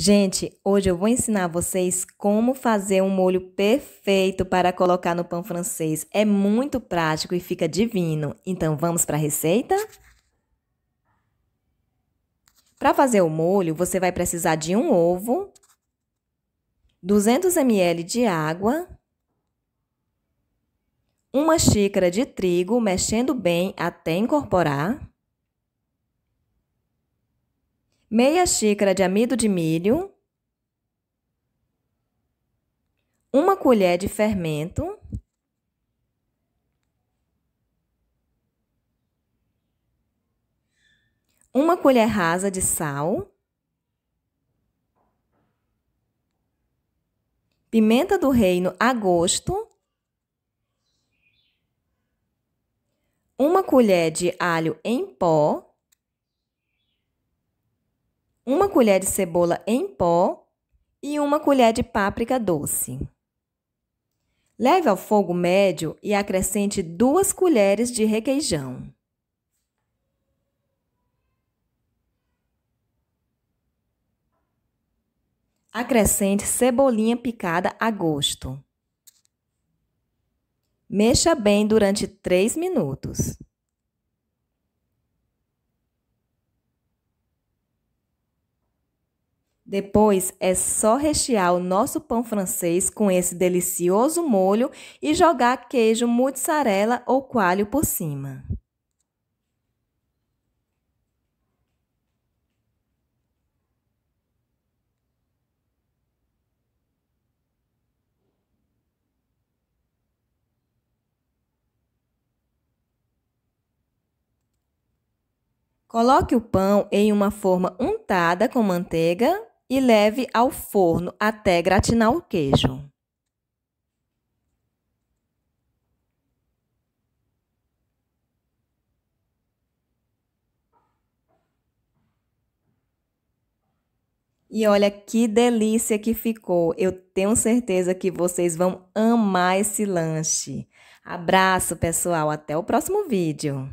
Gente, hoje eu vou ensinar vocês como fazer um molho perfeito para colocar no pão francês. É muito prático e fica divino. Então, vamos para a receita? Para fazer o molho, você vai precisar de um ovo, 200 ml de água, uma xícara de trigo, mexendo bem até incorporar, meia xícara de amido de milho, uma colher de fermento, uma colher rasa de sal, pimenta do reino a gosto, uma colher de alho em pó, uma colher de cebola em pó e uma colher de páprica doce. Leve ao fogo médio e acrescente duas colheres de requeijão. Acrescente cebolinha picada a gosto. Mexa bem durante 3 minutos. Depois é só rechear o nosso pão francês com esse delicioso molho e jogar queijo mozzarella ou coalho por cima. Coloque o pão em uma forma untada com manteiga e leve ao forno até gratinar o queijo. E olha que delícia que ficou. Eu tenho certeza que vocês vão amar esse lanche. Abraço, pessoal. Até o próximo vídeo.